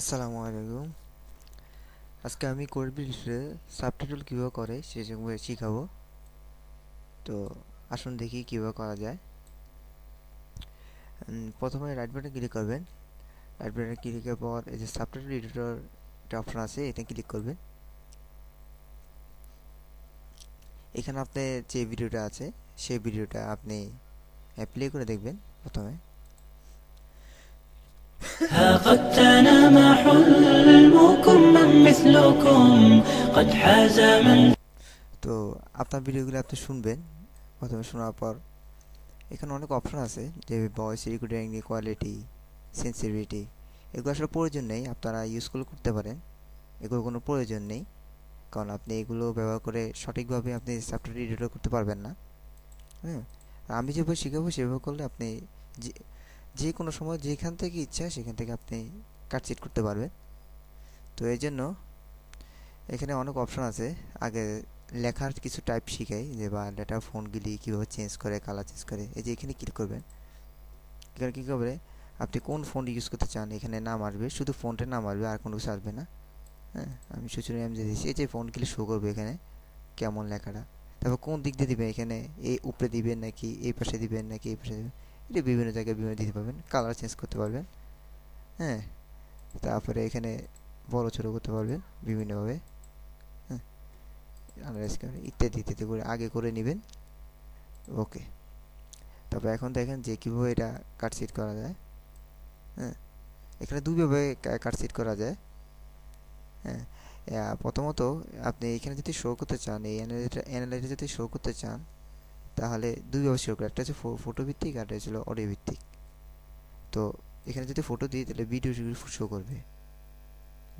আসসালামু আলাইকুম। আজকে আমি বিল্ডে সাবটাইটেল কীভাবে করে সে শিখাবো। তো আসুন দেখি কীভাবে করা যায়। প্রথমে রাইট বাটনে ক্লিক করবেন। রাইট বাটনে ক্লিকের পর এই যে সাবটাইটেল এডিটর একটা অপশন আছে এটা ক্লিক করবেন। এখানে আপনার যে ভিডিওটা আছে, সেই ভিডিওটা আপনি প্লে করে দেখবেন প্রথমে। ها قد تنام حلمكم من مثلكم قد حاز من তো আপনার ভিডিওগুলো আপনি শুনবেন প্রথমে শোনার পর এখানে অনেক অপশন আছে যে ভয়েস রেকর্ডিং কোয়ালিটি সেন্সিটিভিটি এগুলো আসলে প্রয়োজন নেই আপনারা ইউজগুলো করতে পারেন এগুলো কোনো প্রয়োজন নেই কারণ আপনি এগুলো ব্যবহার করে সঠিকভাবে আপনি সফটওয়্যার এডিটর করতে পারবেন না হ্যাঁ আমি যেভাবে শেখাবো সেভাবে করলে আপনি যে কোনো সময় যেখান থেকে ইচ্ছা সেখান থেকে আপনি কাটচিট করতে পারবেন। তো এই জন্য এখানে অনেক অপশন আছে। আগে লেখার কিছু টাইপ শিখাই যে, বা ডেটা ফোনগুলি কীভাবে চেঞ্জ করে কালার চেঞ্জ করে, এই যে এখানে ক্লিক করবেন। এখানে কী করবে? আপনি কোন ফোন ইউজ করতে চান, এখানে নাম আসবে। শুধু ফোনটার নাম আসবে, আর কোনো কিছু আসবে না। হ্যাঁ আমি সূচনা নাম যে দিয়েছি, এই যে ফোনগুলি শো করবে এখানে, কেমন লেখাটা। তারপর কোন দিক দিয়ে দিবেন এখানে? এই উপরে দিবেন নাকি, এই পাশে দিবেন নাকি, এই পাশে দিবেন? এটা বিভিন্ন জায়গায় বিভিন্ন দিতে পারবেন কালার চেঞ্জ করতে পারবেন হ্যাঁ? তারপরে এখানে বড়, ছোটো করতে পারবেন বিভিন্নভাবে হ্যাঁ? ইত্যাদি ইত্যাদি করে আগে করে নেবেন, ওকে। তারপর এখন দেখেন যে কীভাবে এটা কাটসিট করা যায় হ্যাঁ? এখানে দুইভাবে কাটসিট করা যায় হ্যাঁ? প্রথমত আপনি এখানে যদি শো করতে চান, এই অ্যানালাইজার যদি শো করতে চান তাহলে দুইভাবে শো করে একটা হচ্ছে ফটো ভিত্তিক আর একটা হচ্ছিল অডিও ভিত্তিক তো এখানে যদি ফটো দিই, তাহলে ভিডিও শো করবে?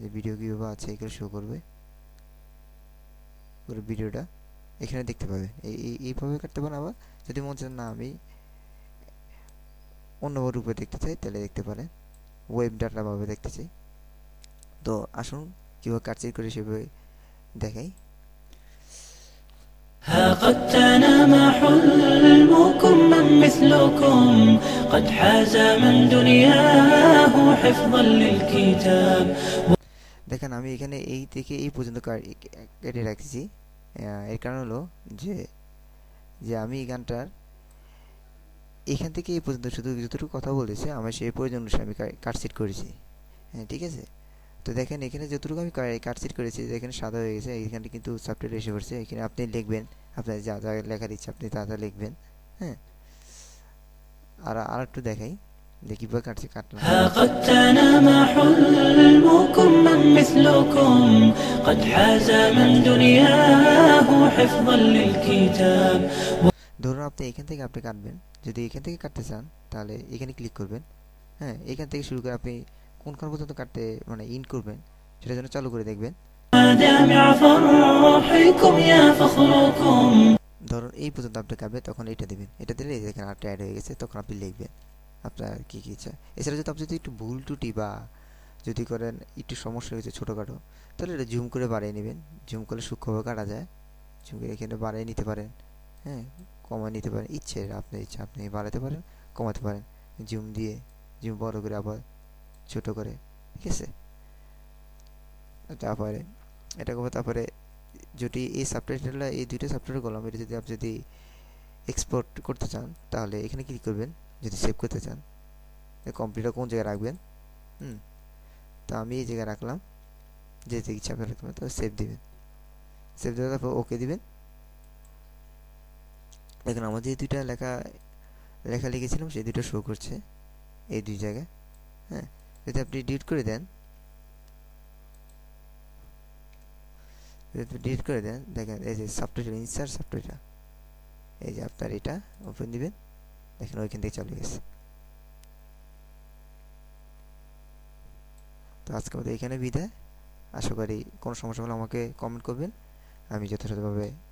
যে ভিডিও কীভাবে আছে, এগুলো শো করবে। পুরো ভিডিওটা এখানে দেখতে পাবেন এই এইভাবে কাটতে পারেন আবার। যদি মনে চান, না, আমি অন্য রূপে দেখতে চাই, তাহলে দেখতে পারেন। ওয়েব ডাটাভাবে দেখতে চাই। তো আসুন, কীভাবে কাটচিট করে সেভাবে দেখাই। ها قد تنام حلمكم من مثلكم قد حاز من دنياه حفظا للكتاب দেখেন আমি এখানে এই থেকে এই পর্যন্ত কেটে রাখছি এর কারণ হলো যে যে আমি এই গানটার এখান থেকে এই পর্যন্ত শুধু যতটুকু কথা বলেছে আমার সেই প্রয়োজন অনুসারে আমি কাটসিট করেছি হ্যাঁ ঠিক আছে তো দেখেন এখানে যতটুকু আমি কাটসিট করেছি এখানে সাদা হয়ে গেছে এখানে কিন্তু সফটওয়্যার এসে পড়ছে এখানে আপনি লিখবেন আপনার যা যা লেখার ইচ্ছা আপনি তা তা লিখবেন হ্যাঁ আর আর একটু দেখাই দেখি কিভাবে কাটছি কাটলাম قد تنام حلمكم من مثلكم قد حاز من دنياه حفظا للكتاب ধরুন আপনি এখান থেকে আপনি কাটবেন যদি এখান থেকে কাটতে চান তাহলে এখানে ক্লিক করবেন হ্যাঁ এখান থেকে শুরু করে আপনি কোন কোনখান পর্যন্ত কাটতে মানে ইন করবেন, সেটা যেন চালু করে দেখবেন। ধরুন এই পর্যন্ত আপনি কাটবে, তখন এটা দেবেন। এটা দিলে দেখেন আটটা অ্যাড হয়ে গেছে, তখন আপনি লিখবেন আপনার কী কী ইচ্ছা। এছাড়া যদি আপনি যদি একটু ভুল টুটি বা যদি করেন একটু সমস্যা হয়েছে ছোটোখাটো, তাহলে এটা জুম করে বাড়িয়ে নেবেন। জুম করলে সূক্ষ্মভাবে কাটা যায়। জুম করে এখানে বাড়িয়ে নিতে পারেন হ্যাঁ কমায় নিতে পারেন। ইচ্ছে, আপনার ইচ্ছা, আপনি বাড়াতে পারেন, কমাতে পারেন। জুম দিয়ে জুম বড় করে আবার ছোট করে, ঠিক আছে? তারপরে, এটা করব তারপরে যদি এই সাবটাইটেলটা এই দুইটা সাবটাইটেল করলাম এটা যদি আপনি যদি এক্সপোর্ট করতে চান, তাহলে এখানে ক্লিক করবেন, যদি সেভ করতে চান। কম্পিউটার কোন জায়গায় রাখবেন? হুম। তো আমি এই জায়গায় রাখলাম যে ইচ্ছা আপনি রাখবেন তো সেভ দিবেন। সেভ দেওয়ার তারপর ওকে দিবেন। দেখুন আমার যে দুইটা লেখা লেখা লিখেছিলাম, সেই দুটো শো করছে, এই দুই জায়গায় হ্যাঁ? যদি আপনি ডিট করে দেন, যদি ডিলিট করে দেন, দেখেন এই যে সফটওয়্যার ইনসার্ট সফটওয়্যারটা এই যে আপনার এটা ওপেন দিবেন, দেখেন ওইখান থেকে চলে গেছে। তো আজকে আমাদের এখানে বিদায়। আশা করি কোনো সমস্যা হলে আমাকে কমেন্ট করবেন। আমি যথাযথভাবে